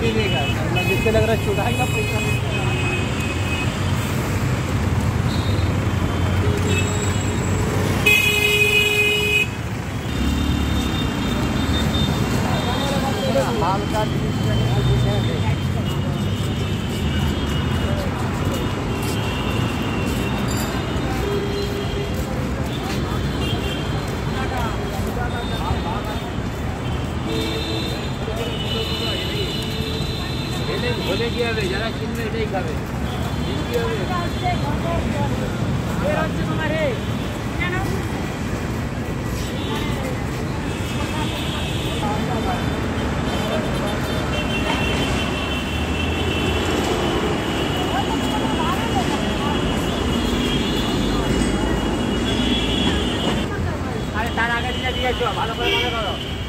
पीनेगा। मतलब जिससे लग रहा है चुराएगा पैसा हाल का হলে কি হবে? যারা কিনবে এটাই খাবে। ভালো করে মনে করো।